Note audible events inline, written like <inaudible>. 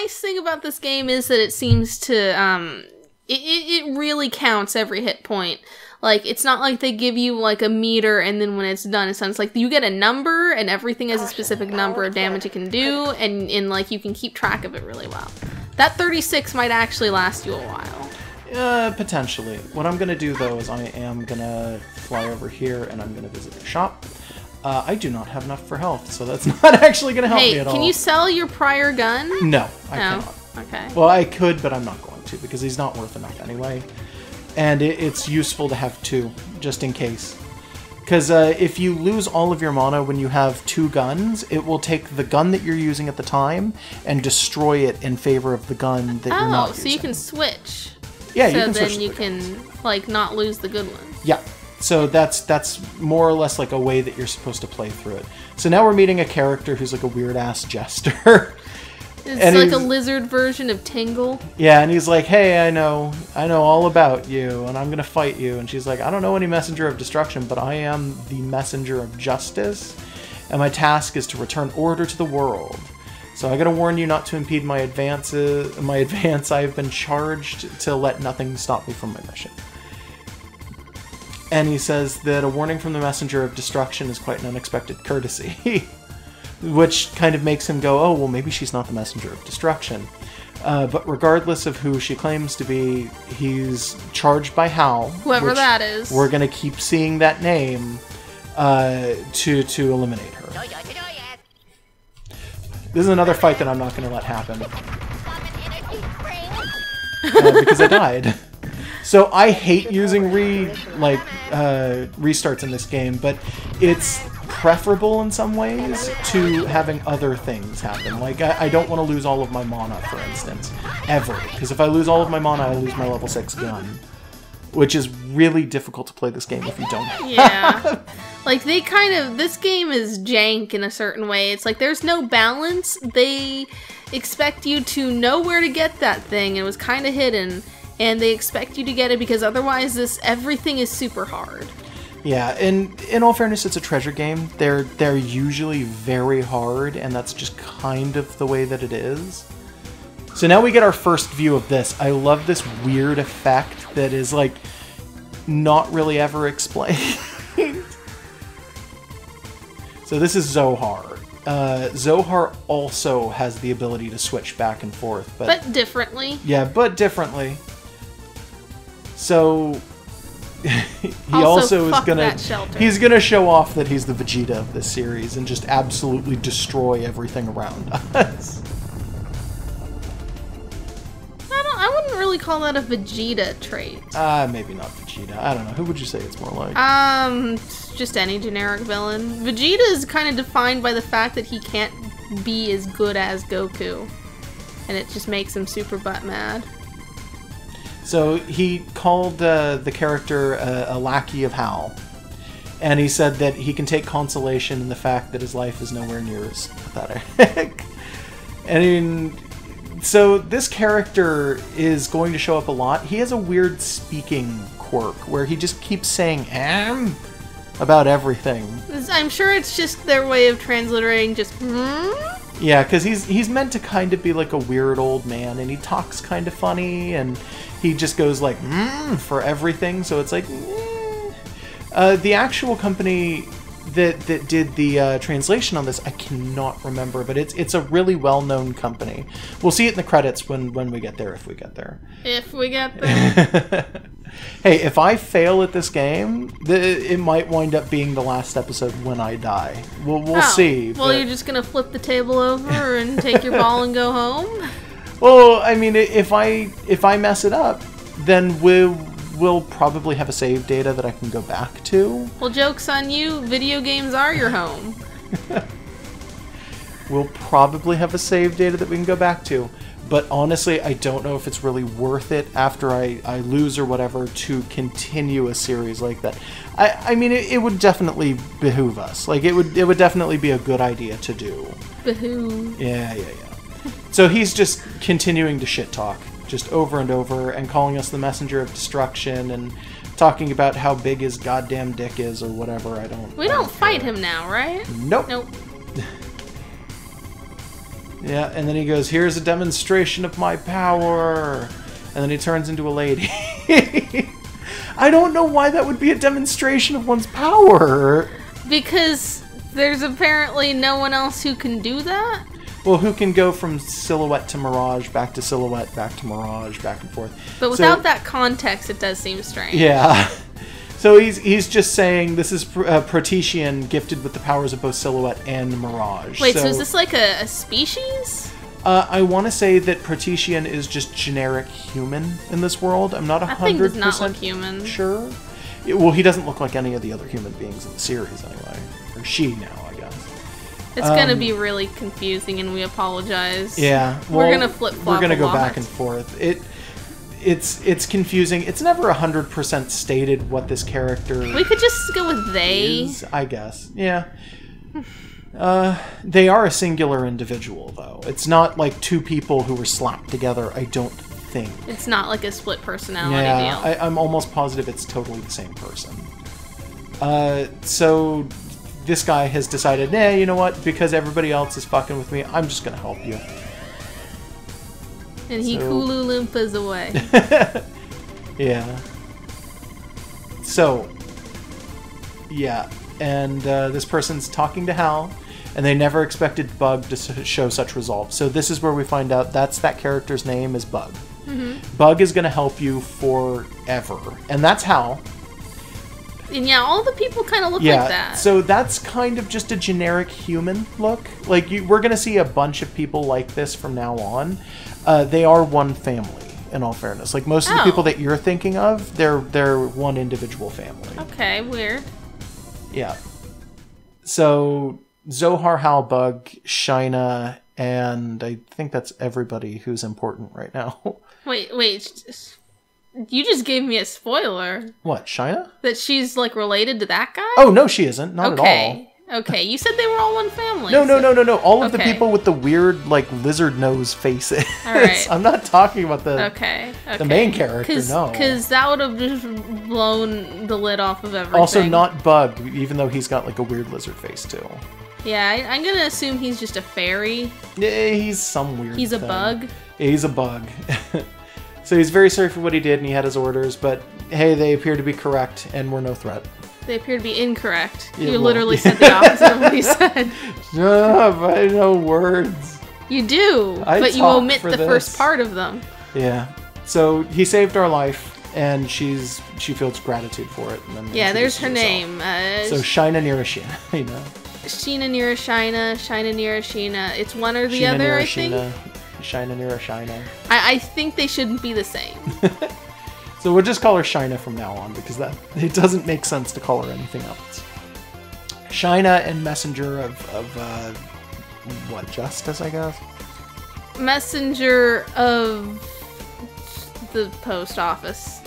nice thing about this game is that it seems to um it, it, it really counts every hit point. Like it's not like they give you like a meter and then when it's done it's done. It's like you get a number and everything has a specific number of damage it can do and, and like you can keep track of it really well. That 36 might actually last you a while. Uh, potentially. What I'm gonna do though is I am gonna fly over here and I'm gonna visit the shop. Uh, I do not have enough for health, so that's <laughs> not actually gonna help hey, me at all. can you sell your prior gun? No, I No. cannot. Okay. Well, I could, but I'm not going to because he's not worth enough anyway. And it, it's useful to have two, just in case. Because uh, if you lose all of your mana when you have two guns, it will take the gun that you're using at the time and destroy it in favor of the gun that you're Oh, not so using. you can switch. yeah, so you can then switch you the can guns. like not lose the good one. Yeah. So that's that's more or less like a way that you're supposed to play through it. So now we're meeting a character who's like a weird ass jester. <laughs> It's And like a lizard version of Tingle. Yeah, and he's like, "Hey, I know, I know all about you, and I'm gonna fight you." And she's like, "I don't know any messenger of destruction, but I am the messenger of justice, and my task is to return order to the world. So I gotta warn you not to impede my advances. My <laughs> advance. I have been charged to let nothing stop me from my mission." And he says that a warning from the messenger of destruction is quite an unexpected courtesy. <laughs> which kind of makes him go, oh, well, maybe she's not the messenger of destruction. Uh, but regardless of who she claims to be, he's charged by Hal. Whoever that is. We're going to keep seeing that name uh, to, to eliminate her. This is another fight that I'm not going to let happen <laughs> uh, because I died. <laughs> So I hate using re like uh, restarts in this game, but it's preferable in some ways to having other things happen. Like I, I don't want to lose all of my mana, for instance, ever. Because if I lose all of my mana, I lose my level six gun, which is really difficult to play this game if you don't. Yeah. <laughs> like they kind of this game is jank in a certain way. It's like there's no balance. They expect you to know where to get that thing. It was kind of hidden and they expect you to get it because otherwise this everything is super hard. Yeah, and in all fairness, it's a treasure game. They're they're usually very hard, and that's just kind of the way that it is. So now we get our first view of this. I love this weird effect that is like not really ever <laughs> explained. so this is Zohar. Uh, Zohar also has the ability to switch back and forth, but But differently. yeah, but differently. So <laughs> he Also, also, is gonna he's gonna show off that he's the Vegeta of this series and just absolutely destroy everything around <laughs> us. I don't I wouldn't really call that a Vegeta trait. Ah, maybe not Vegeta. I don't know. Who would you say it's more like? Um, just any generic villain. Vegeta is kind of defined by the fact that he can't be as good as Goku. And it just makes him super butt mad. So he called uh, the character uh, a lackey of Hal, and he said that he can take consolation in the fact that his life is nowhere near as pathetic. <laughs> and in, so this character is going to show up a lot. He has a weird speaking quirk where he just keeps saying "am" about everything. I'm sure it's just their way of transliterating just hmm? Yeah, because he's he's meant to kind of be like a weird old man, and he talks kind of funny, and he just goes like mm, for everything. So it's like, mm. uh, the actual company that that did the uh, translation on this, I cannot remember, but it's it's a really well known company. We'll see it in the credits when when we get there, if we get there. If we get <laughs> there. Hey, if I fail at this game, the, it might wind up being the last episode when I die. We'll we'll Oh, see. Well, but- you're just gonna flip the table over and take your ball and go home? <laughs> Well, I mean, if I if I mess it up, then we'll we'll probably have a save data that I can go back to. Well, joke's on you. Video games are your home. <laughs> We'll probably have a save data that we can go back to. But honestly, I don't know if it's really worth it after I, I lose or whatever to continue a series like that. I, I mean, it, it would definitely behoove us. Like, it would it would definitely be a good idea to do. Bahoo. Yeah, yeah, yeah. So he's just continuing to shit talk, just over and over, and calling us the messenger of destruction, and talking about how big his goddamn dick is, or whatever. I don't. We I don't fight care. him now, right? Nope. Nope. <laughs> Yeah, and then he goes, "Here's a demonstration of my power," and then he turns into a lady. <laughs> I don't know why that would be a demonstration of one's power. Because there's apparently no one else who can do that. Well, who can go from silhouette to mirage, back to silhouette, back to mirage, back and forth? But So- without that context, it does seem strange. Yeah. <laughs> So he's he's just saying this is Pr- uh, Protetian gifted with the powers of both silhouette and mirage. Wait, so, is this like a, a species? Uh, I want to say that Protetian is just generic human in this world. I'm not a hundred does not look percent human. sure. Yeah, well, he doesn't look like any of the other human beings in the series, anyway. Or she now, I guess. It's gonna Um, be really confusing, and we apologize. Yeah, We're gonna flip-flop We're gonna go lot. back and forth. It, it's it's confusing. It's never hundred percent stated what this character We could just go with they. is, I guess. Yeah. Uh, they are a singular individual, though. It's not like two people who were slapped together. I don't think. It's not like a split personality Yeah, deal. I, I'm almost positive it's totally the same person. Uh, so this guy has decided, nah, you know what? Because everybody else is fucking with me, I'm just gonna help you. And he so- Kulu Loompas away. <laughs> Yeah. So, yeah, and uh, this person's talking to Hal, and they never expected Bug to show such resolve. So this is where we find out that's that character's name is Bug. Bug is going to help you forever, and that's Hal. And yeah, all the people kind of look Yeah. like that. So that's kind of just a generic human look. Like you, we're going to see a bunch of people like this from now on. Uh, they are one family. In all fairness, like most of the Oh. people that you're thinking of, they're they're one individual family. okay, weird. Yeah. So Zohar Hal Bug, Shina, and I think that's everybody who's important right now. <laughs> Wait, wait. You just gave me a spoiler what, Shina? that she's like related to that guy. Oh no, she isn't. Not at all. okay. Okay, you said they were all one family. No, no, so- no, no, no. All of the people with the weird, like, lizard nose faces. All right. <laughs> I'm not talking about the. Okay, okay. The main character, Cause, no. Because that would have just blown the lid off of everything. Also, not Bug, even though he's got, like, a weird lizard face, too. Yeah, I, I'm gonna assume he's just a fairy. Yeah, he's some weird. He's a thing. bug. Yeah, he's a bug. <laughs> so he's very sorry for what he did, and he had his orders, but hey, they appear to be correct, and we're no threat. They appear to be incorrect. Yeah, you well, literally yeah. <laughs> said the opposite of what he said. Ah, but I know words. You do, I but you omit the this. first part of them. Yeah. So he saved our life, and she's she feels gratitude for it. And then Yeah, there's her introduces name. Uh. So Shina Nirashina, <laughs> you know. Sheena Nira Shina, Shina Nira Sheena. It's one or the Shina other, I think. Nirashina, Shina Nirashina. I, I think they shouldn't be the same. <laughs> So we'll just call her Shina from now on because that it doesn't make sense to call her anything else. Shina and messenger of, of uh, what justice, I guess. Messenger of the post office.